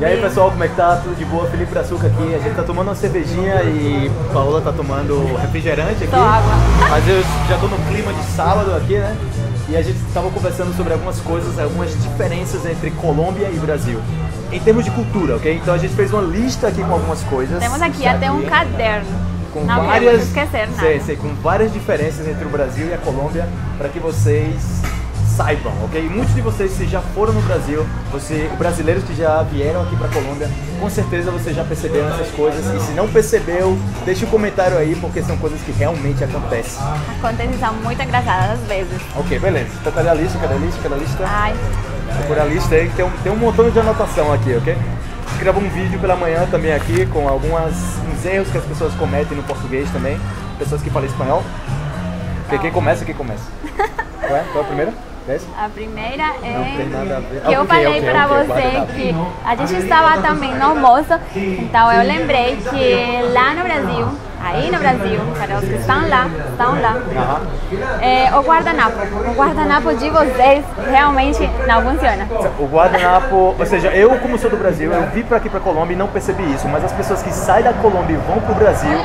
E aí pessoal, como é que tá? Tudo de boa? Felipe Brazuca aqui. A gente tá tomando uma cervejinha e Paola tá tomando refrigerante aqui. Só água. Mas eu já tô no clima de sábado aqui, né? E a gente tava conversando sobre algumas coisas, algumas diferenças entre Colômbia e Brasil. Em termos de cultura, ok? Então a gente fez uma lista aqui com algumas coisas. Temos aqui até um caderno. com Não várias, esquecer nada. sei, sei, com várias diferenças entre o Brasil e a Colômbia para que vocês saibam, ok? Muitos de vocês se já foram no Brasil, você, brasileiros que já vieram aqui para Colômbia, com certeza você já perceberam essas coisas e se não percebeu, deixe um comentário aí porque são coisas que realmente acontecem. Acontece são muito engraçadas às vezes. Ok, beleza. Então cadê a lista? Cadê a lista? Cadê a lista? Ai, Procura a lista aí que tem um, tem um montão de anotação aqui, ok? Grava um vídeo pela manhã também aqui com algumas uns erros que as pessoas cometem no português também, pessoas que falam espanhol. Ok, quem começa, quem começa? Qual é? Qual é a primeira? A primeira é que eu Ok, falei ok, pra ok, você que a gente estava também no almoço, então eu lembrei que lá no Brasil, aí no Brasil, para os que estão lá, estão lá, é, o guardanapo, o guardanapo de vocês realmente não funciona. O guardanapo, ou seja, eu como sou do Brasil, eu vim pra aqui pra Colômbia e não percebi isso, mas as pessoas que saem da Colômbia e vão pro Brasil,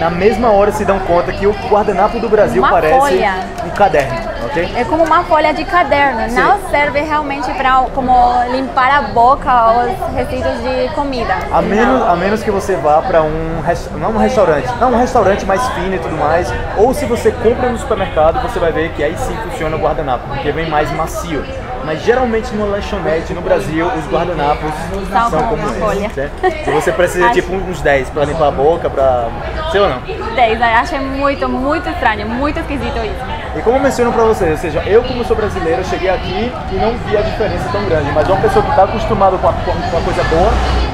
na mesma hora se dão conta que o guardanapo do Brasil Uma parece folha. um caderno, ok? É como uma folha de caderno, não serve realmente para como limpar a boca os resíduos de comida. A menos, a menos que você vá para um, não um restaurante, não um restaurante mais fino e tudo mais, ou se você compra no supermercado, você vai ver que aí sim funciona o guardanapo, porque vem mais macio. Mas geralmente no lanchonete no Brasil, os guardanapos São são como como uma folha. esse, certo? E você precisa Acho- tipo uns 10 para limpar a boca, para, sei ou não. 10, eu achei muito, muito estranho, muito esquisito isso. E como eu menciono pra vocês, ou seja, eu como sou brasileiro, cheguei aqui e não vi a diferença tão grande, mas uma pessoa que está acostumada com a, com a coisa boa,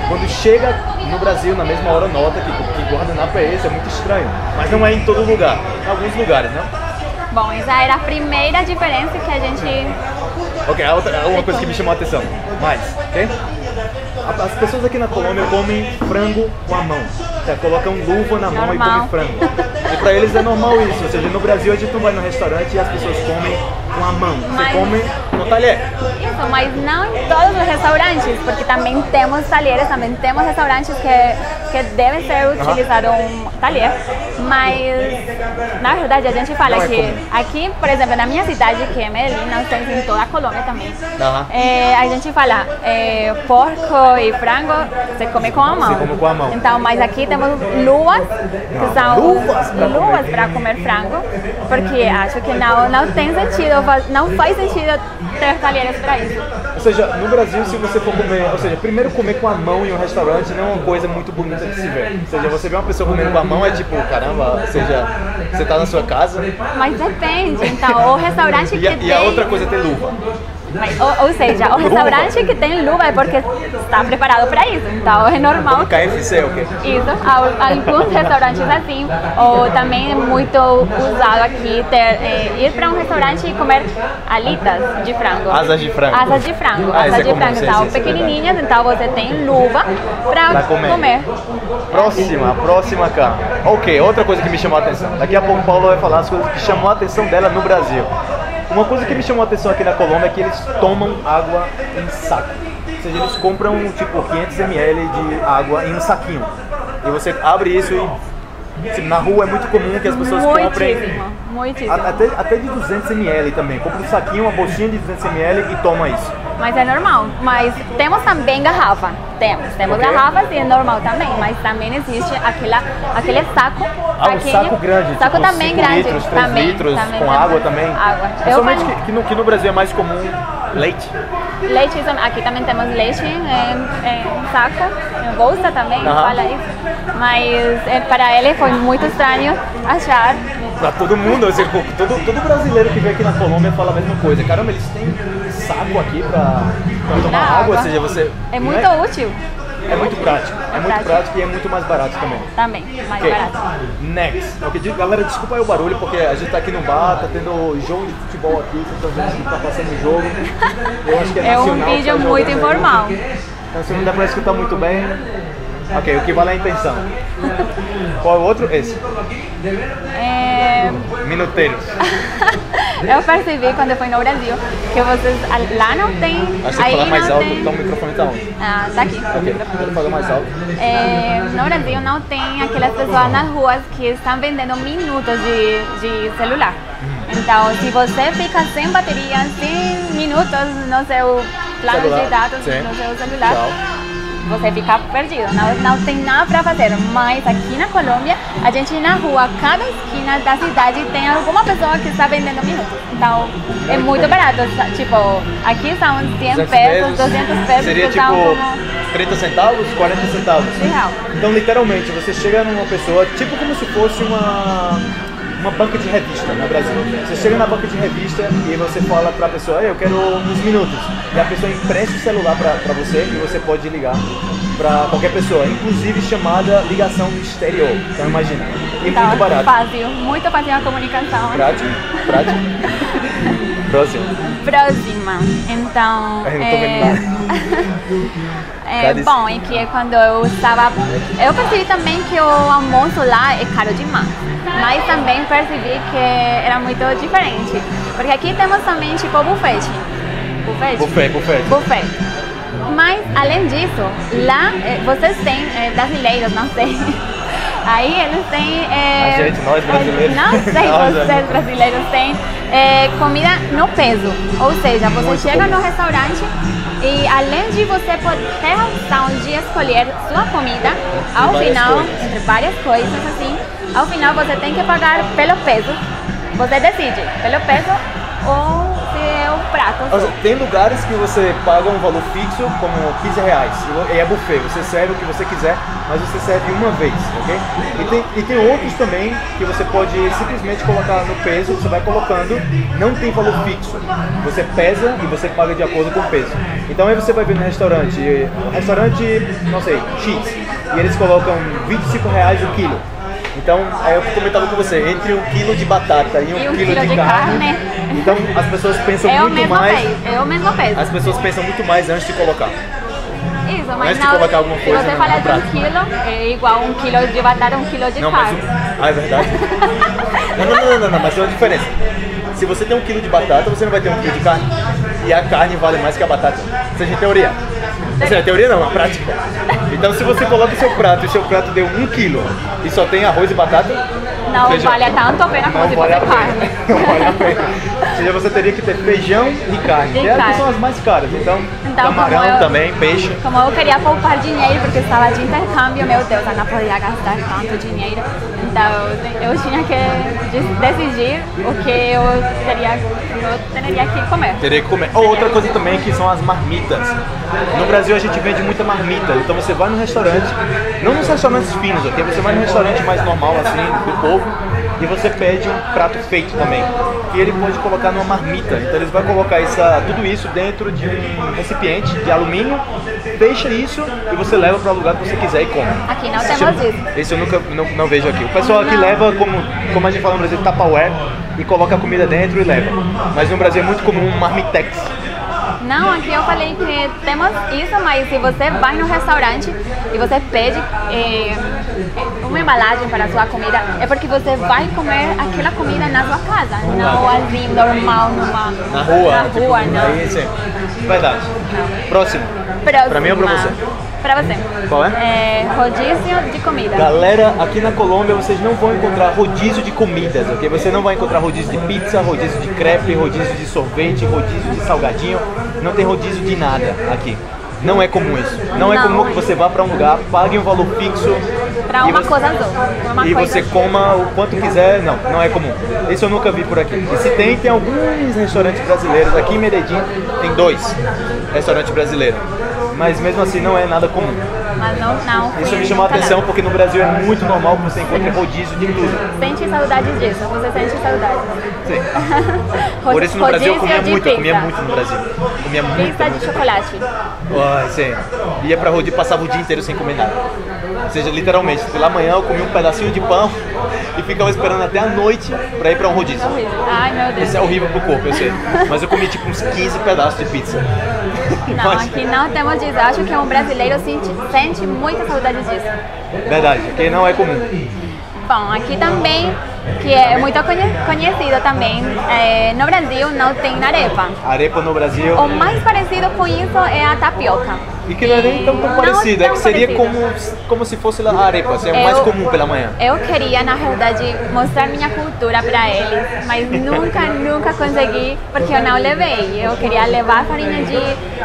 quando chega no Brasil, na mesma hora nota que, que guardanapo é esse, é muito estranho. Mas não é em todo lugar, em alguns lugares, né? Bom, essa era a primeira diferença que a gente. Ok, a outra, uma coisa que me chamou a atenção, mais, ok? As pessoas aqui na Colômbia comem frango com a mão. Seja, colocam luva na mão Normal. e comem frango. E pra eles é normal isso. Ou seja, no Brasil a gente não vai no restaurante e as pessoas comem com a mão. Você Mas- come no talher. Isso, mas não em todos os restaurantes, porque também temos talheres, também temos restaurantes que, que devem ser utilizados um talher, mas na verdade a gente fala Não é que comum. aqui, por exemplo, na minha cidade, que é Medellín, sei se em toda a Colômbia também, Aham. é, a gente fala é, porco e frango se come com a mão. Se come com a mão. Então, mas aqui temos luvas, que são luvas pra luvas comer. para comer frango, porque acho que não, não tem sentido, fa- não faz sentido ter talheres para isso. Ou seja, no Brasil, se você for comer, ou seja, primeiro comer com a mão em um restaurante não é uma coisa muito bonita de se ver. Ou seja, você vê uma pessoa comendo com a mão é tipo, caramba, ou seja, você tá na sua casa Mas depende, então, o restaurante que e a, tem... e a outra coisa é ter luva. Ou, ou seja, o restaurante que tem luva é porque está preparado para isso, então é normal Como KFC, ok? Isso, al- alguns restaurantes assim, ou também é muito usado aqui ter, é, ir para um restaurante e comer alitas de frango. Asas de frango. Asas de frango, Ah, isso asas é de comum, frango, então pequenininhas, então você tem luva para comer. comer. Próxima, próxima cá. Ok, outra coisa que me chamou a atenção. Daqui a pouco o Paulo vai falar as coisas que chamou a atenção dela no Brasil. Uma coisa que me chamou a atenção aqui na Colômbia é que eles tomam água em saco. Ou seja, eles compram tipo 500 ml de água em um saquinho. E você abre isso e tipo, na rua é muito comum que as pessoas comprem Muitíssimo, muitíssimo. a- até, até de 200 ml também. Compra um saquinho, uma bolsinha de 200 ml e toma isso. Mas é normal. Mas temos também garrafa. Temos. Temos Ok. garrafas e é normal também. Mas também existe aquela, aquele saco. Ah, um pequeno. saco grande, Saco tipo também 5 grande. litros, 3 também, litros, também com temos água também. Água. Principalmente falo- que, que, no, que no Brasil é mais comum leite. Leite, aqui também temos leite em, em saco, em bolsa também, Aham. fala isso. Mas é, para ele foi muito estranho achar. Pra todo mundo, assim, todo, todo brasileiro que vem aqui na Colômbia fala a mesma coisa. Caramba, eles têm saco aqui pra tomar água, água. ou seja, você. É muito útil É muito prático. É muito prático. prático e é muito mais barato também. também, mais Ok, barato. next. Ok, de- galera, desculpa aí o barulho, porque a gente tá aqui no bar, tá tendo jogo de futebol aqui, vocês estão vendo que tá passando o jogo. Eu acho que é É um nacional, vídeo tá muito jogando aí. informal. Então se não dá pra escutar muito bem. Ok, o que vale é a intenção. Qual é o outro? Esse. É, Minuteiros. eu percebi quando eu fui no Brasil que vocês lá não tem. Acho que falar mais alto, tem, então o microfone tá onde? Ah, tá aqui. Ok, pode falar mais alto. É, no Brasil não tem aquelas pessoas nas ruas que estão vendendo minutos de, de celular. Então, se você fica sem bateria, sem minutos no seu plano de dados, sim. no seu celular, Tchau. Você fica perdido. Não, não tem nada para fazer. Mas aqui na Colômbia, a gente na rua, cada esquina da cidade tem alguma pessoa que está vendendo minutos. Então, é muito barato. Tipo, aqui são 100 200 pesos, 200 pesos, Seria tipo como 30 centavos, 40 centavos. real. Então, literalmente, você chega numa pessoa, tipo como se fosse uma, uma banca de revista no Brasil. Você chega na banca de revista e você fala pra pessoa, "Ei, eu quero uns minutos. E a pessoa empresta o celular pra, pra você e você pode ligar pra qualquer pessoa, inclusive chamada ligação exterior. Então, imagina. E Então, muito barato. fácil, muito fácil a comunicação. Prático, prático. Próximo. Próxima. Então. É, es- bom, é que quando eu estava. Eu percebi também que o almoço lá é caro demais. Mas também percebi que era muito diferente. Porque aqui temos também tipo buffet. Buffet? Buffet, buffet. Buffet. Mas, além disso, lá eh, vocês têm eh, brasileiros, não sei. Aí eles têm. eh, A gente, nós brasileiros. Não sei, Nós, vocês é. brasileiros têm eh, comida no peso. Ou seja, você Muito chega comum. no restaurante e além de você poder ter a opção de escolher sua comida, ao final, coisas. entre várias coisas assim, ao final você tem que pagar pelo peso. Você decide pelo peso ou é prato. Seja, Tem lugares que você paga um valor fixo, como 15 reais, e é buffet, você serve o que você quiser, mas você serve uma vez, ok? E tem, e tem outros também que você pode simplesmente colocar no peso, você vai colocando, não tem valor fixo. Você pesa e você paga de acordo com o peso. Então aí você vai ver no restaurante, restaurante, não sei, X, e eles colocam 25 reais o quilo. Então, aí eu comentava com você, entre um quilo de batata e um, E um quilo de carne. então as pessoas pensam é muito mais. peso. É o mesmo peso. As pessoas pensam muito mais antes de colocar. Isso, Antes mas de não, colocar alguma coisa se você falar de um quilo, é igual um quilo de batata, um quilo de Não, mas. carne. o- Ah, é verdade? não, não, não, não, não, não, mas tem uma diferença. Se você tem um quilo de batata, você não vai ter um quilo de carne. E a carne vale mais que a batata. Ou seja, em teoria. Ou seja, teoria não, a prática. Então se você coloca o seu prato e o seu prato deu um quilo e só tem arroz e batata, Não Veja, vale tanto a pena como se vale fosse carne. Não vale a pena. Ou seja, você teria que ter feijão e carne, E que, é- carne. são as mais caras. Então, Então, camarão eu- também, peixe. Como eu queria poupar dinheiro porque estava de intercâmbio, meu Deus, eu não podia gastar tanto dinheiro. Então eu tinha que de- decidir o que eu teria, eu teria que comer. Teria que comer. Ou outra coisa também que são as marmitas. No Brasil a gente vende muita marmita. Então você vai no restaurante, não nos restaurantes finos, ok? Você vai no restaurante mais normal assim, do povo, e você pede um prato feito também. Que ele pode colocar numa marmita. Então eles vão colocar essa, tudo isso dentro de um recipiente de alumínio, fecha isso e você leva para o lugar que você quiser e come. Aqui não Esse temos isso. Esse eu nunca não, não vejo aqui. O pessoal aqui Não. leva como, como a gente fala no Brasil, Tupperware e coloca a comida dentro e leva. Mas no Brasil é muito comum um marmitex. Não, aqui eu falei que temos isso, mas se você vai no restaurante e você pede eh, uma embalagem para a sua comida, é porque você vai comer aquela comida na sua casa, não assim normal numa Na rua. Na tipo, rua, não. Aí, sim. Verdade. Próximo. Próxima. Pra mim ou pra você? Pra você. Qual é? É rodízio de comida. Galera, aqui na Colômbia vocês não vão encontrar rodízio de comidas, ok? Você não vai encontrar rodízio de pizza, rodízio de crepe, rodízio de sorvete, rodízio de salgadinho. Não tem rodízio de nada aqui. Não é comum isso. Não é Não. comum que você vá para um lugar, pague um valor fixo Pra e uma você- coisa só. Uma e coisa você coma o quanto quiser, não, não é comum. Isso eu nunca vi por aqui. E se tem, tem alguns restaurantes brasileiros. Aqui em Medellín tem dois restaurantes brasileiros. Mas mesmo assim não é nada comum. Mas não, não. Isso me chamou a atenção porque no Brasil é muito normal que você encontre rodízio de tudo. Sente saudade disso. Você sente saudade. Sim. Por isso no Brasil eu comia de muito, eu comia muito no Brasil. Comia muito. Pizza de chocolate. Sim. Ia pra rodízio, passava o dia inteiro sem comer nada. Ou seja, literalmente, pela manhã eu comia um pedacinho de pão e ficava esperando até a noite pra ir pra um rodízio. Ai, meu Deus. Isso é horrível pro corpo, eu sei. Mas eu comi tipo uns 15 pedaços de pizza. Não, aqui não temos disso. Acho que um brasileiro sente, sente muita saudade disso. Verdade, que não é comum. Bom, aqui também que é muito conhe- conhecido também. É, no Brasil não tem arepa. Arepa no Brasil. O mais parecido com isso é a tapioca. E que não é nem tão, tão Não parecido, é tão que seria como, como se fosse a arepa, assim, é Eu- mais comum pela manhã. Eu queria, na verdade, mostrar minha cultura para eles, mas nunca, nunca consegui, porque eu não levei. Eu queria levar farinha de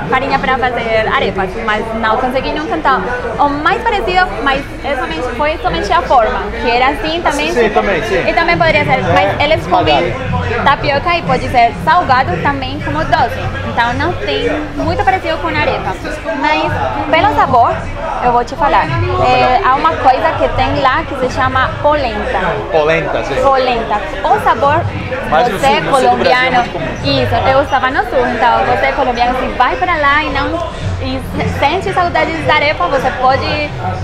farinha para fazer arepas, mas não consegui nunca. Então, o mais parecido, mas é somente, foi somente a forma, que era assim também. Sim, também, sim. E também poderia ser, mas eles comem tapioca e pode ser salgado também como doce. Então não tem muito parecido com arepa. Mas pelo sabor, eu vou te falar. É, há uma coisa que tem lá que se chama polenta. Polenta, sim. Polenta. O sabor, Mas você sul- é colombiano. comum. Isso, eu estava no sul, então você colombiano, se vai para lá e não e se- sente saudades da arepa, você pode,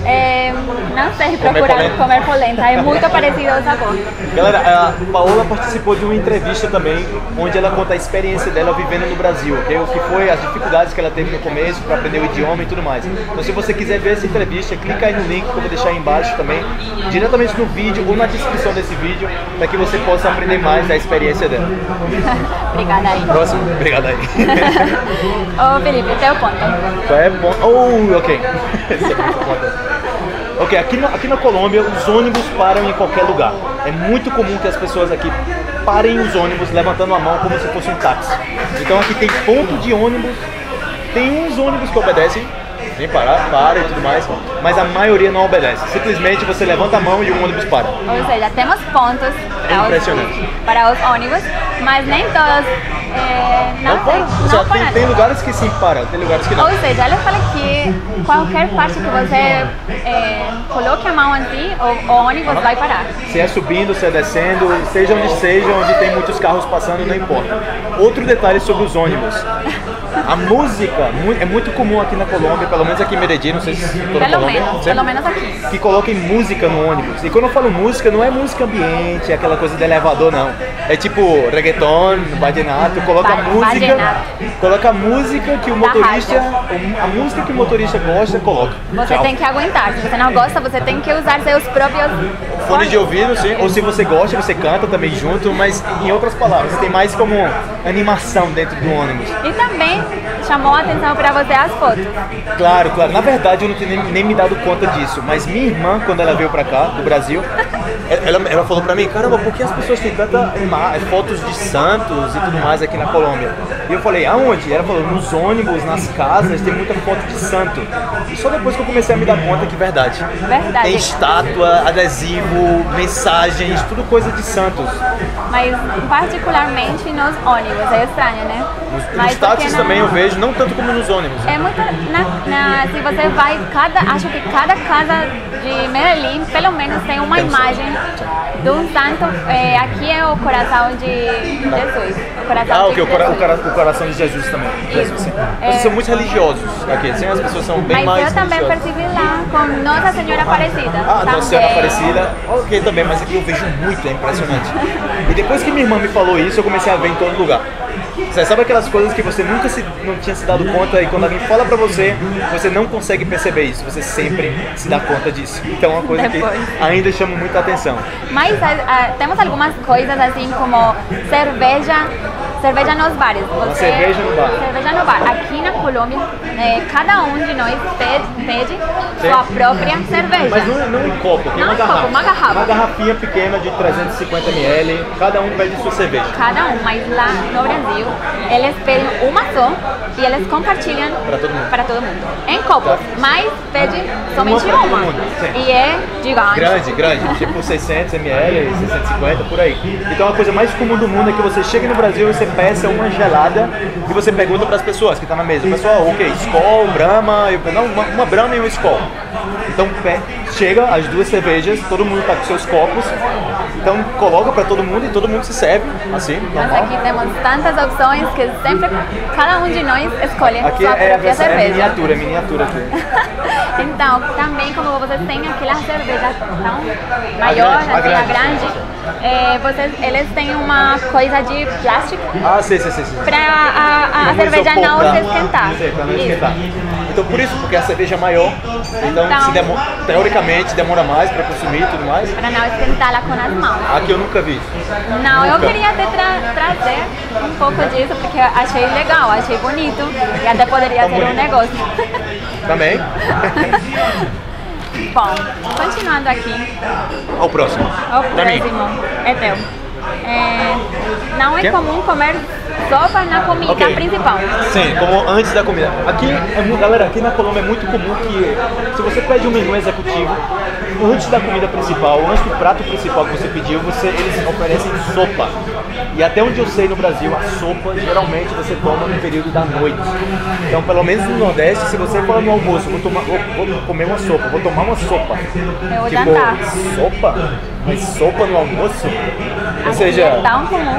é, não sei, procurar polenta. comer polenta. É muito parecido o sabor. Galera, a Paola participou de uma entrevista também, onde ela conta a experiência dela vivendo no Brasil, ok? o que foi as dificuldades que ela teve no começo para aprender o idioma e tudo mais. Então, se você quiser ver essa entrevista, clica aí no link que eu vou deixar aí embaixo também, diretamente no vídeo ou na descrição desse vídeo, para que você possa aprender mais da experiência dela. Obrigada aí. Próximo, obrigado aí. Ô Felipe, teu ponto. É bom? Oh, ok. Ok, aqui na, aqui na Colômbia os ônibus param em qualquer lugar. É muito comum que as pessoas aqui parem os ônibus levantando a mão como se fosse um táxi. Então aqui tem ponto de ônibus, tem uns ônibus que obedecem, vem parar, para e tudo mais, mas a maioria não obedece. Simplesmente você levanta a mão e o ônibus para. Ou seja, temos pontos É para os, para os ônibus, mas nem todos é, não, Não para. tem- não tem, param. tem lugares que sim param, tem lugares que não. Ou seja, ela fala que qualquer parte que você é, coloque a mão assim, o, o ônibus vai parar. Se é subindo, se é descendo, seja onde seja, onde tem muitos carros passando, não importa. Outro detalhe sobre os ônibus. A música é muito comum aqui na Colômbia, pelo menos aqui em Medellín, não sei se toda Pelo Colômbia, menos, sempre, pelo menos aqui. que coloquem música no ônibus. E quando eu falo música, não é música ambiente, aquela coisa de elevador, não. É tipo reggaeton, vallenato, coloca Va- música, coloca a música que o motorista, a música que o motorista gosta, coloca. Você Tchau. tem que aguentar. Se você não gosta, você tem que usar seus próprios Fone de ouvido, sim. Ou se você gosta, você canta também junto, mas em outras palavras, tem mais como animação dentro do ônibus. E também chamou a atenção para você as fotos. Claro, claro. Na verdade, eu não tinha nem, nem me dado conta disso. Mas minha irmã, quando ela veio pra cá, do Brasil, ela, ela falou pra mim: caramba, por que as pessoas têm tanta ima- fotos de santos e tudo mais aqui na Colômbia? E eu falei: aonde? E ela falou: nos ônibus, nas casas, tem muita foto de santo. E só depois que eu comecei a me dar conta que é verdade. Verdade. Tem estátua, adesivo, mensagens, tudo coisa de santos. Mas particularmente nos ônibus, é estranho, né? Nos, Mas nos táxis não- também eu vejo, não tanto como nos ônibus. É muito. Na, na- se você vai, cada, acho que cada casa de Medellín, pelo menos, tem uma Tem imagem de um santo. É, aqui é o coração de Jesus. O coração Ah, ok, o, cora- o, coração de Jesus também. Jesus, sim. É. Vocês são muito religiosos aqui, sim, as pessoas são bem Mas mais eu também percebi lá com Nossa Senhora Aparecida. Ah, também. Nossa Senhora Aparecida, ok também, mas aqui eu vejo muito, é impressionante. E depois que minha irmã me falou isso, eu comecei a ver em todo lugar. Você sabe aquelas coisas que você nunca se, não tinha se dado conta e quando alguém fala pra você, você não consegue perceber isso, você sempre se dá conta disso. Então é uma coisa Depois. que ainda chama muita atenção. Mas ah, temos algumas coisas assim como cerveja, cerveja nos bares. Você- cerveja no bar. Cerveja no bar. Aqui na Colômbia, eh, cada um de nós pede, pede sua própria cerveja. Mas não, não em copo, tem Não uma em copo, garrafa. uma garrafa. Uma garrafinha pequena de 350 ml, cada um pede sua cerveja. Cada um, mas lá no Brasil, eles pedem uma só e eles compartilham Pra todo mundo. para todo mundo. Em copos, mas pede somente todo uma. mundo. E é gigante. Grande, grande, tipo 600 ml, 650, por aí. Então a coisa mais comum do mundo é que você chega no Brasil e você peça uma gelada e você pergunta para as pessoas que estão na mesa, pessoal, o que? Skol, Brahma, eu, não, uma, uma Brahma e um Skol. Então chega as duas cervejas, todo mundo tá com seus copos, então coloca para todo mundo e todo mundo se serve, assim, Nós normal. aqui temos tantas opções que sempre cada um de nós escolhe Aqui sua é a própria é cerveja. miniatura, é miniatura aqui. então, também como vocês têm aquela cerveja tão A maior, grande, a assim, a grande, é, vocês, eles têm uma coisa de plástico Ah, sei, sei, sei. sei. para a, a, cerveja não se esquentar. Sei, pra não Isso. esquentar. então por isso, porque a cerveja é maior, então, Então. teoricamente demora mais para consumir e tudo mais. Para não esquentá-la com as mãos. Aqui eu nunca vi. Não, eu Nunca. queria até tra- trazer um pouco disso, porque eu achei legal, achei bonito e até poderia ser um negócio. Também. Bom, continuando aqui, Ao próximo. o Pra mim. próximo é teu. É, não é Quê? comum comer sopa na comida Ok. principal. Sim, como antes da comida. Aqui, é, mu- galera, aqui na Colômbia é muito comum que se você pede um menu executivo, antes da comida principal, antes do prato principal que você pediu, você, eles oferecem sopa. E até onde eu sei no Brasil, a sopa geralmente você toma no período da noite. Então, pelo menos no Nordeste, se você for no almoço, vou, tomar, vou, vou comer uma sopa, vou tomar uma sopa. É o tipo, jantar. sopa? Mas sopa no almoço? Ou Aqui seja, é tão comum.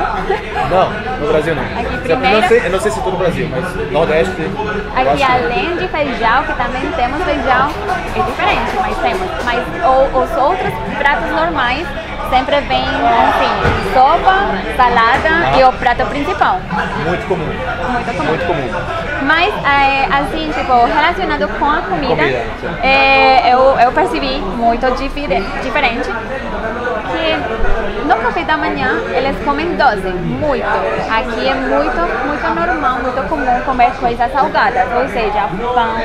não, no Brasil não. Aqui Eu primeiro- não sei, eu não sei se todo o Brasil, mas Nordeste. eu Aqui, que- além de feijão, que também temos feijão, é diferente, mas temos. Mas o- os outros pratos normais sempre vem assim, sopa, salada e o prato principal. Muito comum. Muito comum. Muito comum. Mas, é, assim, tipo, relacionado com a comida, Comida, é, eu, eu percebi muito difere- diferente no café da manhã eles comem doce, muito. Aqui é muito, muito normal, muito comum comer coisas salgadas, ou seja, pão,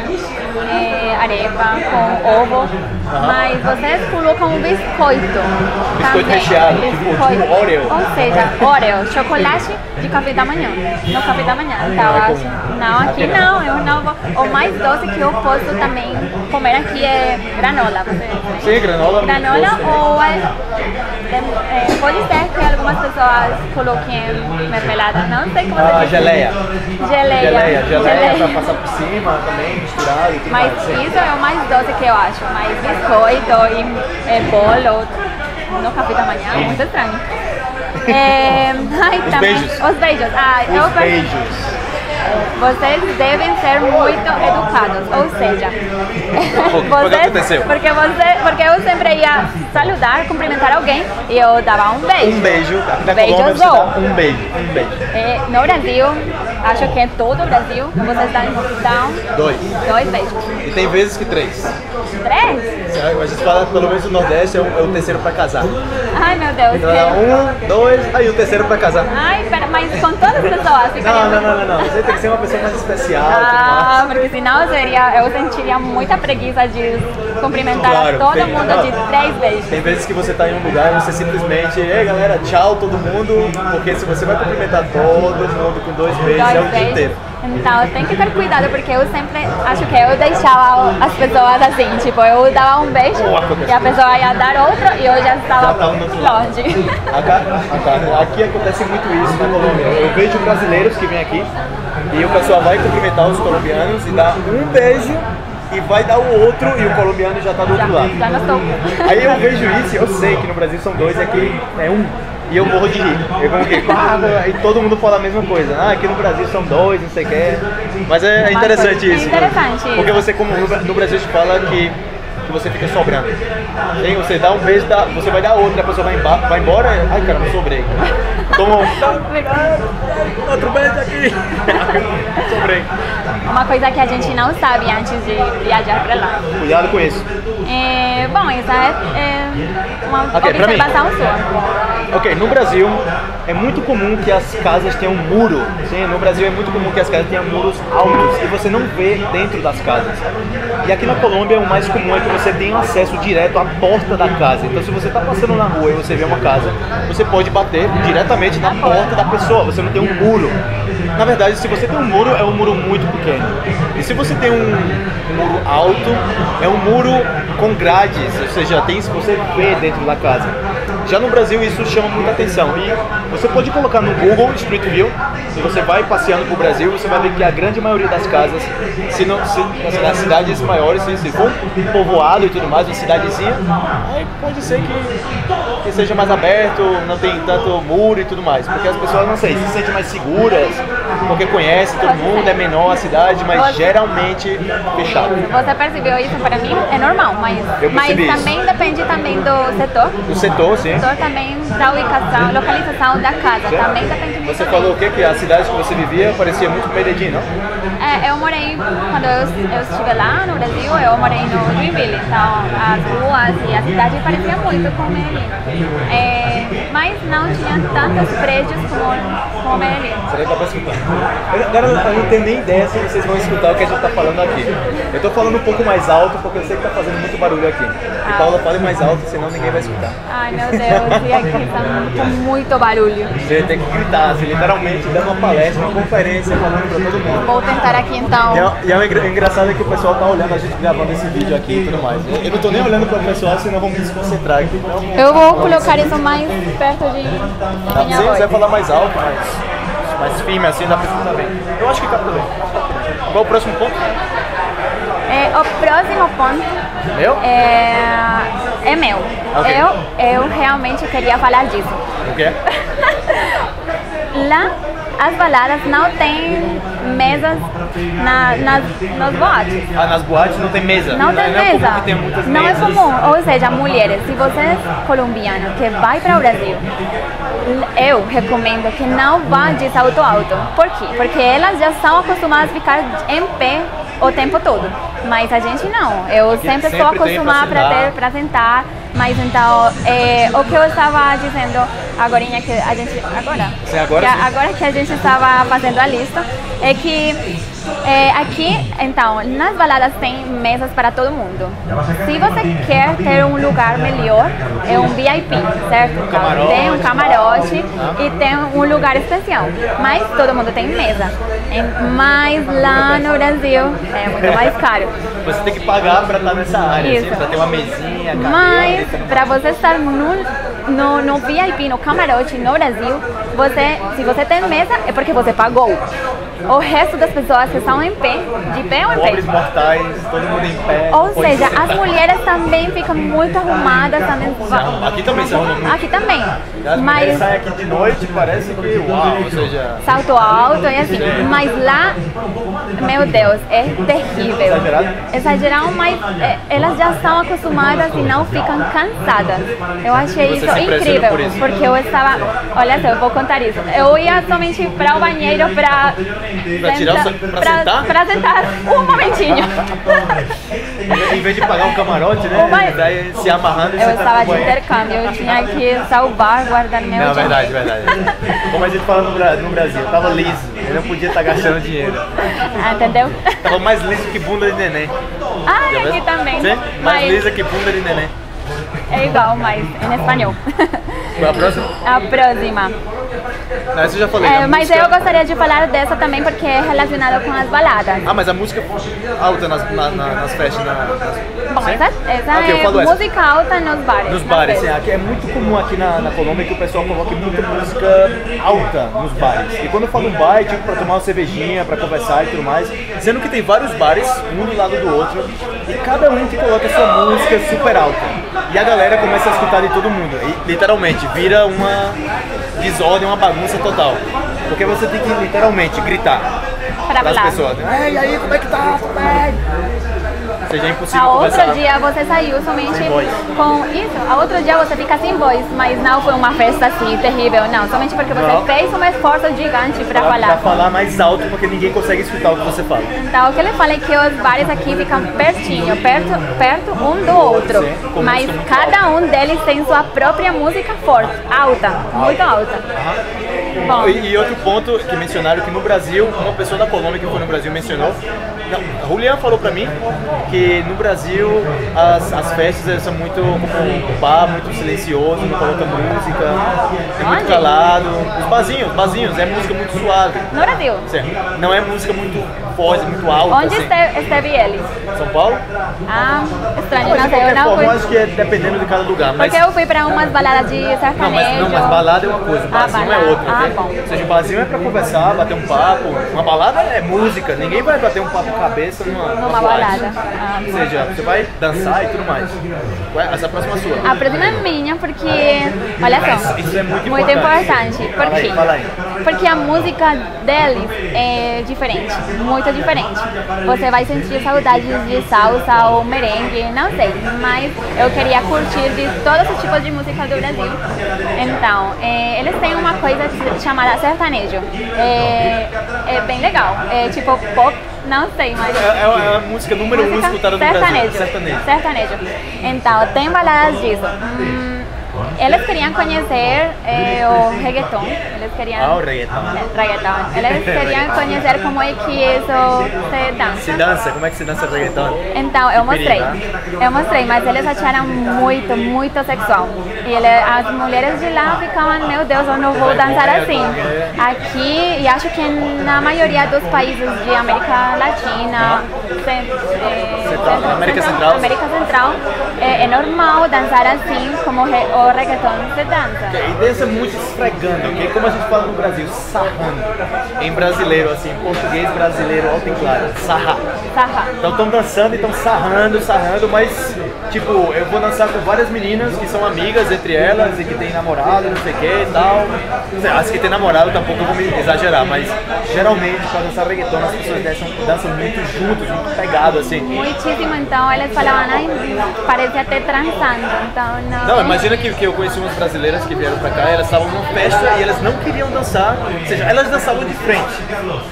é, arepa com ovo, mas vocês colocam um biscoito. Biscoito também. recheado, tipo- tipo Oreo. Ou seja, Oreo, chocolate de café da manhã, no café da manhã. Então, Não é acho- não, aqui não, eu não vou. O mais doce que eu posso também comer aqui é granola. Você, Sim, granola. Granola doce. ou é, é, pode ser que algumas pessoas coloquem mermelada, não sei como Ah, você diz. geleia. Geleia. Geleia, geleia pra passar por cima também, misturado e tudo Mas mais. isso é o mais doce que eu acho. Mas biscoito e é, bolo no café da manhã é muito estranho. É, ai, Os também- beijos. Os beijos. Ah, eu Os per- beijos. Vocês devem ser muito educados, ou seja, aconteceu? porque você, porque eu sempre ia saludar, cumprimentar alguém e eu dava um beijo. Um beijo. Colômbia dá um beijo. Um beijo. É, no Brasil, acho que em todo o Brasil, vocês dão, Dois. dois beijos. E tem vezes que três. Três? A gente fala, pelo menos no Nordeste, é o, é o terceiro pra casar. Ai meu Deus. Então dá um, dois, aí o terceiro pra casar. Ai, pera, mas com todas as pessoas Não, não, não, não, não. Você tem que ser uma pessoa mais especial. Ah, porque senão seria, eu sentiria muita preguiça de cumprimentar Claro, todo tem- mundo não. de três beijos. Tem vezes que você tá em um lugar e você simplesmente, ei galera, tchau todo mundo, porque se você vai cumprimentar todo mundo com dois beijos é o Dois inteiro. Então tem que ter cuidado porque eu sempre acho que eu deixava as pessoas assim, tipo, eu dava um beijo e a pessoa ia dar outro e eu já estava Já lado. longe. Aqui acontece muito isso na Colômbia. Eu vejo brasileiros que vêm aqui e o pessoal vai cumprimentar os colombianos e dá um beijo e vai dar o outro e o colombiano já tá do Já, outro lado. já não estou. Aí eu vejo isso e eu sei que no Brasil são dois e aqui é um. E eu morro de rir. Eu como que, "Ah", e todo mundo fala a mesma coisa. Ah, aqui no Brasil são dois, não sei o que. Mas é, é interessante É isso. interessante isso. Porque você, como no, Brasil, te fala que, que você fica sobrando. Sim, você dá um beijo, dá, você vai dar outro, a pessoa vai, emba- vai embora. Ai, cara, não sobrei. Toma um. Outro beijo aqui. sobrei. Uma coisa que a gente não sabe antes de viajar para lá. Cuidado com isso. É, bom, essa é, é uma Ok, pra mim. observação sua. Ok, no Brasil é muito comum que as casas tenham muro. Sim, no Brasil é muito comum que as casas tenham muros altos e você não vê dentro das casas. E aqui na Colômbia o mais comum é que você tenha acesso direto à porta da casa. Então se você está passando na rua e você vê uma casa, você pode bater diretamente na porta da pessoa. Você não tem um muro. Na verdade, se você tem um muro, é um muro muito pequeno. E se você tem um, muro alto, é um muro com grades, ou seja, tem se você vê dentro da casa. Já no Brasil isso chama muita atenção. E você pode colocar no Google Street View e você vai passeando pro Brasil você vai ver que a grande maioria das casas, se não se, assim, nas cidades maiores, se, se for povoado e tudo mais, uma cidadezinha, aí pode ser que, que seja mais aberto, não tem tanto muro e tudo mais, porque as pessoas não sei, se sentem mais seguras porque conhece todo mundo, é menor a cidade, mas Você- geralmente fechado. Você percebeu isso para mim? É normal, mas, Eu mas isso. também depende também do setor. Do setor, sim. setor também da ubicação, localização da casa. Também depende muito. Você falou o quê? Que a cidade que você vivia parecia muito Medellín, não? É, eu morei, quando eu, eu estive lá no Brasil, eu morei no Joinville, então as ruas e a cidade parecia muito com Medellín. É, mas não tinha tantos prédios como, como Medellín. Será que escutar? Agora eu não tenho nem ideia se vocês vão escutar o que a gente tá falando aqui. Eu tô falando um pouco mais alto porque eu sei que tá fazendo muito barulho aqui. E Paula, fale mais alto, senão ninguém vai escutar. Ai meu Deus, e aqui tá muito, muito barulho. Você tem que gritar, assim, literalmente dando uma palestra, uma conferência, falando pra todo mundo. Vou tentar aqui então. E é, e é engra- engraçado é que o pessoal tá olhando a gente gravando esse vídeo aqui e tudo mais. Eu, eu não tô nem olhando pro pessoal, senão vão me desconcentrar aqui. Então, Eu vou colocar isso mais perto de Tá, minha se voz. quiser falar mais alto, mais, mais firme assim, dá pra escutar bem. Eu acho que capta bem. Qual o próximo ponto? É, o próximo ponto Meu? é, é meu. Ok. Eu, eu realmente queria falar disso. O quê? Lá, as baladas não tem mesas na, nas, nas boates. Ah, nas boates não tem mesa. Não tem é comum mesa. que tem Não é mesas. comum. Ou seja, mulheres, se você é colombiano que vai para o Brasil, eu recomendo que não vá de salto alto. Por quê? Porque elas já são acostumadas a ficar em pé o tempo todo. Mas a gente não. Eu sempre, sempre estou acostumada para ter para sentar. Mas então, é, o que eu estava dizendo agora que a gente agora, Sim, agora que, agora que a gente estava fazendo a lista é que é, aqui, então, nas baladas tem mesas para todo mundo. Se você quer ter um lugar melhor, é um VIP, certo? Camarote. tem um camarote e tem um lugar especial. Mas todo mundo tem mesa. Em- Mas lá no Brasil é muito mais caro. Você tem que pagar pra estar nessa área, assim, pra ter uma mesinha, cadeira. Mas para você estar no, no, no VIP, no camarote no Brasil, você, se você tem mesa é porque você pagou. O resto das pessoas que estão em pé, de pé ou em Pobres pé. mortais, todo mundo em pé. Ou seja, sentar. as mulheres também ficam muito arrumadas, também. Não, aqui também se arruma muito. Aqui também. As Mas saem aqui de noite parece que uau, ou seja, salto alto e assim. Mas lá, meu Deus, é terrível. Exagerado? Exagerado, mas é, elas já estão acostumadas e não ficam cansadas. Eu achei isso incrível, por isso? porque eu estava. Olha só, eu vou contar isso. Eu ia somente para o banheiro para. Pra tirar o sa- pra sentar? Pra sentar um momentinho. em vez de pagar um camarote, né? Mas- Daí se amarrando e Eu tá estava de intercâmbio, eu tinha que salvar, guardar meu Não, verdade, dinheiro. verdade. Como a gente fala no, no Brasil, tava liso, ele não podia estar gastando dinheiro. Ah, entendeu? Tava mais liso que bunda de neném. Ah, Já aqui viu? também. Sim? Mais Mas lisa que bunda de neném. é igual, mas em espanhol. A próxima? A próxima. Essa eu já falei. É, mas música- eu gostaria de falar dessa também porque é relacionada com as baladas. Ah, mas a música alta nas, na- na- nas festas, na, nas... Bom, essa, essa Ok, eu é falo essa. música alta nos bares. Nos bares, sim. Aqui é muito comum aqui na, na Colômbia que o pessoal coloque muita música alta nos bares. E quando eu falo bar, é tipo pra tomar uma cervejinha, pra conversar e tudo mais. Sendo que tem vários bares, um do lado do outro, e cada um que coloca sua música super alta. E a galera começa a escutar de todo mundo. E literalmente vira uma desordem, uma bagunça total. Porque você tem que literalmente gritar para as pessoas. Ei, e aí, como é que tá? Tudo bem? Seja, é impossível A conversar. outro dia você saiu somente com isso. A outro dia você fica sem voz, mas não foi uma festa assim terrível, não. Somente porque você Não. fez um esforço gigante para Pra, falar. pra falar mais alto porque ninguém consegue escutar o que você fala. Então, o que ele fala é que os bares aqui ficam pertinho, perto, perto um do outro. Sim, Mas cada um deles tem sua própria música forte, alta, muito alta. Bom, E, e outro ponto que mencionaram que no Brasil, uma pessoa da Colômbia que foi no Brasil mencionou, não, Julian falou pra mim que no Brasil as, as festas são muito como um bar, muito silencioso, não coloca música, é muito calado. Os barzinhos, barzinhos, é música muito suave. no Brasil. Certo. Não é música muito forte, muito alta. Onde assim. esteve, esteve ele? São Paulo? Ah, estranho, Mas não sei, eu não forma, fui. eu acho que é dependendo de cada lugar. Mas, Porque eu fui pra umas baladas de sertanejo. não, mas, não, mas balada é uma coisa, Ah, barzinho é balada. outra, Ah, bom. Ou seja, barzinho é pra conversar, bater um papo. Uma balada é música, ninguém vai bater um papo cabeça numa, Numa boate. balada. Ah, Ou seja, você vai dançar e tudo mais. Ué, Essa é a próxima sua. A próxima é minha porque, olha só, Isso é muito muito importante. importante. Por Fala aí, quê? fala aí. Porque a música deles é diferente, muito diferente. Você vai sentir saudades de salsa ou merengue, não sei, mas eu queria curtir de todos os tipos de música do Brasil. Então, é, eles têm uma coisa chamada sertanejo. É, é bem legal. É tipo pop, não sei, mas É, é a música número um música escutada no sertanejo. Brasil. Sertanejo. Sertanejo. Então, tem baladas disso. Hum, eles queriam conhecer eh, o reggaeton. Eles queriam. Ah, o reggaeton. É, reggaeton. Eles queriam conhecer como é que isso se dança. Se dança, como é que se dança reggaeton? Então, eu mostrei. Eu mostrei, mas eles acharam muito, muito sexual. E ele, as mulheres de lá ficavam, meu Deus, eu não vou dançar assim. Aqui, e acho que na maioria dos países de América Latina, eh, Central, América Central. América Central, é, é normal dançar assim como re- o reggaeton se dança. E dança muito esfregando, ok? Como a gente fala no Brasil, sarrando. Em brasileiro, assim, português brasileiro, alto e claro, sarrar. Sarra. Então estão dançando e estão sarrando, sarrando, mas tipo, eu vou dançar com várias meninas que são amigas entre elas e que tem namorado, não sei o que e tal. As que tem namorado tampouco eu vou me exagerar, mas geralmente para dançar reggaeton as pessoas dançam, dançam muito juntos, muito pegado assim. Muitíssimo, então eles falavam, ai, parece até transando, então não. Não, imagina que, que eu conheci umas brasileiras que vieram pra cá, elas estavam numa festa e elas não queriam dançar, ou seja, elas dançavam de frente.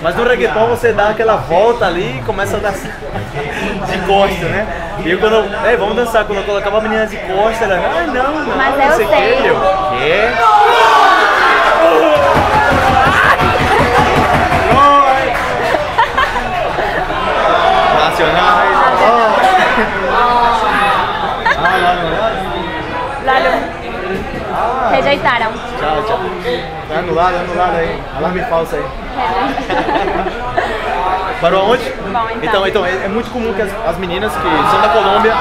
Mas no reggaeton você dá aquela volta ali e começa a dançar de costa, né? E eu quando eu, é, vamos dançar, quando eu colocava a menina de costa, ela, ah não, não, Mas não eu sei o que, eu, quê? Alarme falso aí. Parou onde? Bom, então. então, então, é, é muito comum que as, as meninas que são da Colômbia,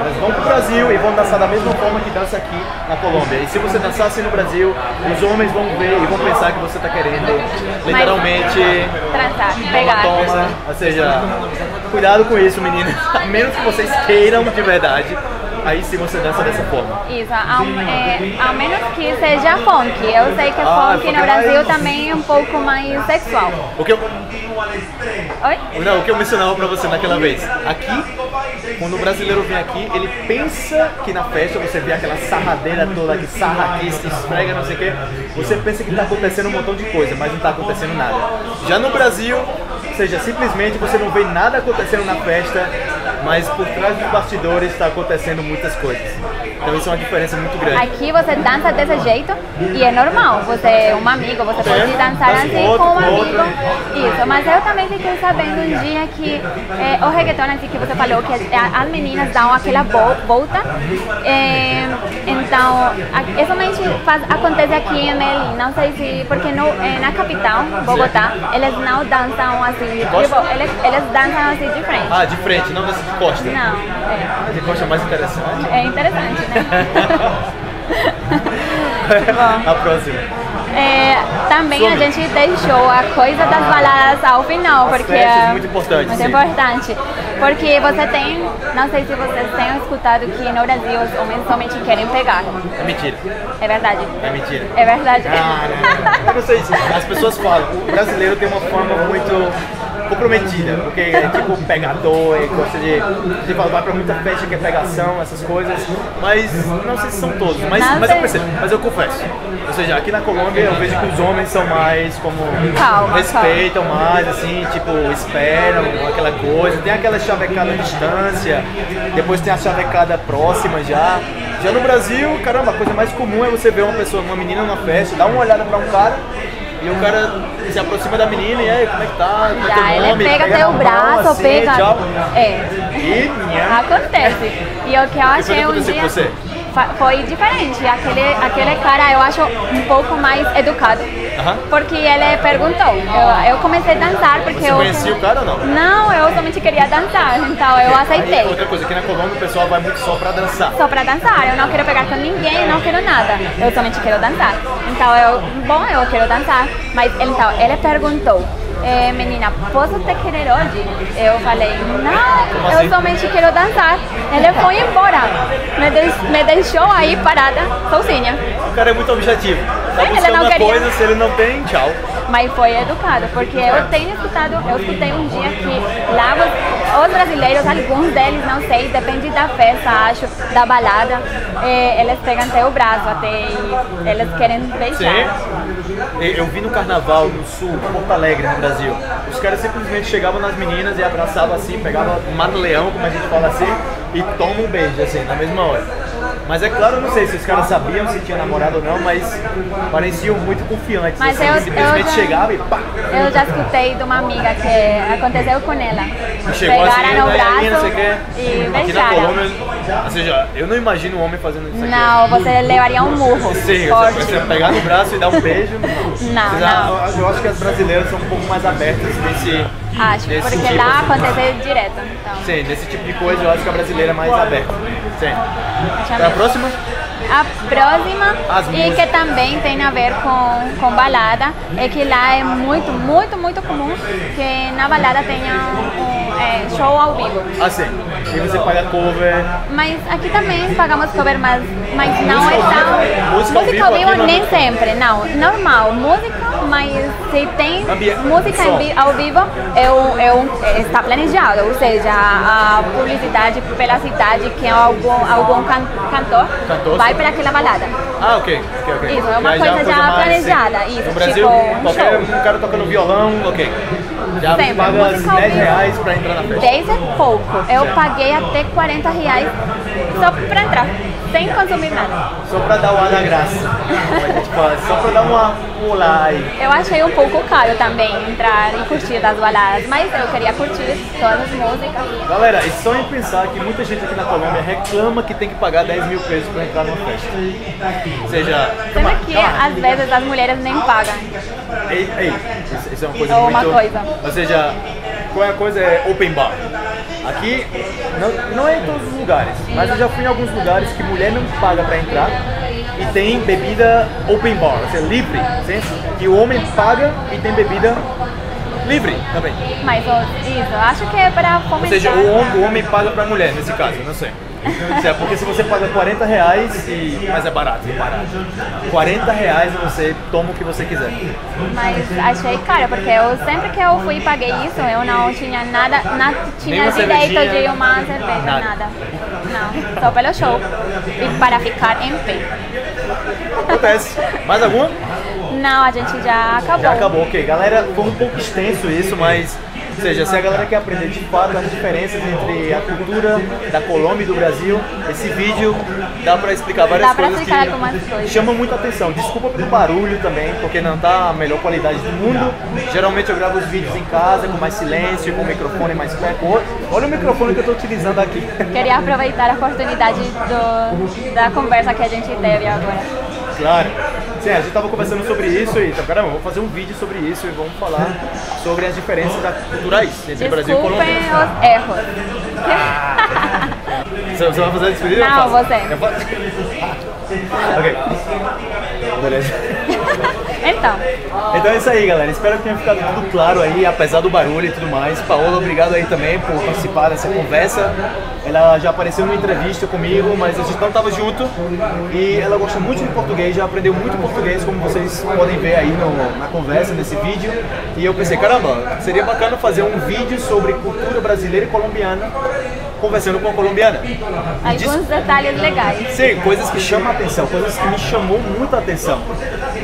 elas vão pro Brasil e vão dançar da mesma forma que dança aqui na Colômbia. E se você dançar assim no Brasil, os homens vão ver e vão pensar que você tá querendo literalmente Transar, uma pegar. toma. Ou seja, cuidado com isso, meninas. A menos que vocês queiram de verdade, aí sim você dança dessa forma. Isso, a, é, a menos que seja funk. Eu sei que Ah, funk funk no é Brasil também é um pouco mais sexual. O que eu, Oi? Não, o que eu mencionava pra você naquela vez. Aqui, quando o brasileiro vem aqui, ele pensa que na festa você vê aquela sarradeira toda, que sarra aqui, se esfrega, não sei o quê. Você pensa que tá acontecendo um montão de coisa, mas não tá acontecendo nada. Já no Brasil, ou seja, simplesmente você não vê nada acontecendo na festa, mas por trás dos bastidores está acontecendo muitas coisas. Então isso é uma diferença muito grande. Aqui você dança desse jeito e é normal. Você é um amigo, você pode dançar dança assim com outro, com um amigo. Isso, mas eu também fiquei sabendo um dia que é, o reggaeton, assim que você falou, que as, as meninas dão aquela vo- volta. É, então, isso somente faz, acontece aqui em Medellín. Não sei se, porque no, é, na capital, Bogotá, eles não dançam assim, tipo, eles, eles dançam assim de frente. Ah, de frente, não costa. Não, é, Ah, de costa é mais interessante. é interessante, né? A próxima. É, também a Some. gente deixou a coisa das baladas ao final, As porque é muito importante, muito sim. importante. Porque você tem, não sei se vocês têm escutado que no Brasil os homens somente querem pegar. É mentira. É verdade. É mentira. É verdade. Ah, não, não. Eu não sei se as pessoas falam, o brasileiro tem uma forma muito comprometida, porque é tipo pegador, é, gosta de, de vai pra muita festa que é pegação, essas coisas, mas não sei se são todos, mas, mas eu sei. percebo, mas eu confesso. Ou seja, aqui na Colômbia eu vejo que os homens são mais como Calma, respeitam mais, assim, tipo, esperam aquela coisa, tem aquela chavecada à distância, depois tem a chavecada próxima já. Já no Brasil, caramba, a coisa mais comum é você ver uma pessoa, uma menina numa festa, dá uma olhada pra um cara e o cara se aproxima da menina e aí, como é que tá? Como é Já, teu ele nome? pega na teu mão, braço, assim, pega. tchau. É. E. Acontece. E o que eu achei um dia. você? Foi diferente. Aquele, aquele cara eu acho um pouco mais educado. Porque ele perguntou. Eu, eu comecei a dançar porque Você eu. conhecia o cara ou não? Não, eu somente queria dançar, então eu Aí, aceitei. outra coisa, aqui na Colômbia o pessoal vai muito só pra dançar. Só pra dançar, eu não quero pegar com ninguém, não quero nada. Eu somente quero dançar. Então eu, bom, eu quero dançar. Mas então, ele perguntou, eh, menina, posso te querer hoje? Eu falei, não, eu assim? somente quero dançar. Ele foi embora, me, deix- me deixou aí parada, sozinha. O cara é muito objetivo. Tá Ele não queria. coisa, se ele não tem, tchau. Mas foi educado, porque eu tenho escutado, eu escutei um dia que brasileiros, alguns deles, não sei, depende da festa, acho, da balada, eh, eles pegam até o braço, até e eles querem beijar. Sim. E- Eu vi no carnaval no sul, Porto Alegre, no Brasil. Os caras simplesmente chegavam nas meninas e abraçavam assim, pegavam mata-leão, como a gente fala assim, e tomam um beijo, assim, na mesma hora. Mas é claro, eu não sei se os caras sabiam se tinha namorado ou não, mas pareciam muito confiantes. Mas assim, eu- simplesmente eu já- chegava e pá! Eu já escutei de uma amiga que aconteceu com ela. Chegou Pegaram assim, no né, braço aí, não sei o quê. e Aqui na beijaram. Colômbia, ou seja, eu não imagino um homem fazendo isso aqui. Não, você levaria um murro Sim, forte. você pegar no braço e dar um beijo. Não, não. Eu acho que as brasileiras são um pouco mais abertas nesse, Acho, nesse porque tipo, lá assim. aconteceu direto. Então, Sim, nesse tipo de coisa eu acho que a brasileira é mais aberta. Sim. ver. próxima? A próxima, As e músicas. que também tem a ver com, com balada, é que lá é muito, muito, muito comum que na balada tenha um é, show ao vivo. Assim, e você paga cover. Mas aqui também pagamos cover, mas, mas não é tão. vivo? Música ao Música ao vivo vivo nem sempre, não. Normal, música, mas se tem Ambi- música ao vivo, eu, eu, está planejado, ou seja, a publicidade pela cidade que algum, algum can, cantor, Cantor, vai para aquela balada. Ah, ok, ok, ok. Isso, é uma coisa uma já planejada, isso, No Brasil, tipo um qualquer um cara tocando violão, ok. Já Sempre, paga música ao 10 vivo. reais pra entrar na festa. 10 é pouco. Eu paguei até 40 reais só para entrar, sem consumir nada. Só pra dar o ar da graça. Fala, só pra dar uma olá aí. Eu achei um pouco caro também entrar e curtir das baladas, mas eu queria curtir todas as músicas. Galera, e só em pensar que muita gente aqui na Colômbia reclama que tem que pagar 10 mil pesos pra entrar numa festa. Ou seja, Sendo que às vezes as mulheres nem pagam. Ei, ei, isso, isso é uma coisa Ou uma muito... coisa. Ou seja, qual é a coisa? É open bar. Aqui, não, não é em todos os lugares, mas eu já fui em alguns lugares que mulher não paga pra entrar e tem bebida open bar, ou seja, livre, sim? que o homem paga e tem bebida livre também. Mas ó, isso, eu acho que é para Ou fomentar. seja, o homem, o homem paga pra mulher nesse caso, não sei. Ou seja, Porque se você paga 40 reais, e... mas é barato, é barato. 40 reais você toma o que você quiser. Mas achei caro, porque eu sempre que eu fui e paguei isso, eu não tinha nada, não tinha direito de uma cerveja, nada. nada. Não, só pelo show. E para ficar em pé. Acontece. Mais alguma? Não, a gente já acabou. Já acabou, ok. Galera, foi um pouco extenso isso, mas. Ou seja, se a galera quer aprender de fato as diferenças entre a cultura da Colômbia e do Brasil, esse vídeo dá pra explicar várias Dá coisas explicar que coisas. chamam muita atenção. Desculpa pelo barulho também, porque não tá a melhor qualidade do mundo. Geralmente eu gravo os vídeos em casa, com mais silêncio, com o microfone mais perto. Olha o microfone que eu tô utilizando aqui. Queria aproveitar a oportunidade do, da conversa que a gente teve agora. Claro. Sim, a gente tava conversando sobre isso e, então, caramba, vou fazer um vídeo sobre isso e vamos falar sobre as diferenças da- culturais entre Brasil e Desculpem Colômbia. os erros. Você, você vai fazer a despedida? Não, você. Eu faço. ok. Beleza. Então, Então é isso aí, galera. Espero que tenha ficado tudo claro aí, apesar do barulho e tudo mais. Paola, obrigado aí também por participar dessa conversa. Ela já apareceu numa entrevista comigo, mas a gente não estava junto. E ela gosta muito de português, já aprendeu muito português, como vocês podem ver aí no- na conversa, nesse vídeo. E eu pensei, caramba, seria bacana fazer um vídeo sobre cultura brasileira e colombiana, conversando com a colombiana. Alguns detalhes legais. Sim, coisas que chamam a atenção, coisas que me chamou muita atenção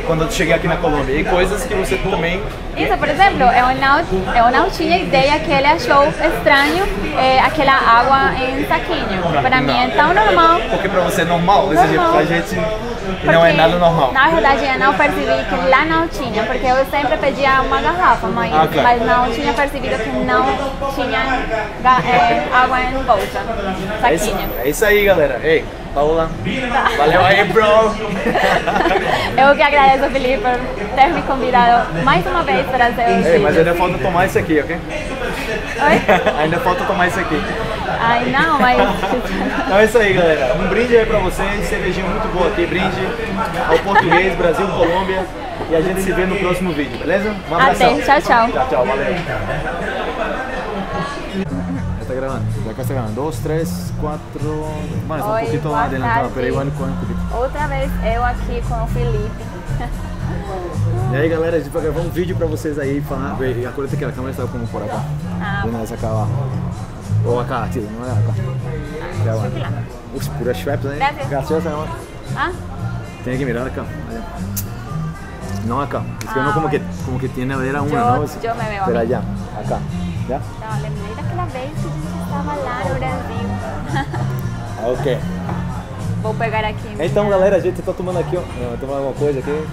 quando eu cheguei aqui na Colômbia e coisas que você também Isso, por exemplo, eu não, eu não tinha ideia que ele achou estranho eh, aquela água em saquinho. Para mim é tão normal. porque pra você é normal, desse jeito Normal. pra gente não é nada normal. Na verdade, eu não percebi que lá não tinha, porque eu sempre pedia uma garrafa, mas, Ah, claro. mas não tinha percebido que não tinha eh, água em bolsa, É isso, saquinho. é isso aí, galera. Ei, Paula. Valeu aí, bro. Eu que agradeço, Felipe, por ter me convidado mais uma vez para ser um Ei, mas ainda falta tomar isso aqui, ok? Oi? ainda falta tomar isso aqui. Ai, não, mas... Então é isso aí, galera. Um brinde aí pra vocês. Cervejinha muito boa aqui. Brinde ao português, Brasil, Colômbia. E a gente se vê no próximo vídeo, beleza? Um abração. Até, tchau, tchau. Tchau, tchau. Valeu. Já tá gravando. Já está Oi, pouquinho boa adelantado. olha um pouquinho. Outra vez eu aqui com o Felipe. E aí, galera, a gente vai gravar um vídeo pra vocês aí. Falar... E a cor daquela câmera está como por acá. Ah, Vendo essa cá. Ou acá, tira, não é acá. Que é lá. Lá. Pura Schweppes, né? Graciosa, ¿no? Ah, Tiene que mirar acá. No acá. Es que Ah, uno como que, bueno. como que tiene a ver a una, Yo- ¿no? yo me veo a Pero allá, acá. Não, que a estava lá no Brasil. Ok. Vou pegar aqui. Então, galera, a gente tá tomando aqui, ó. Tomar alguma coisa aqui.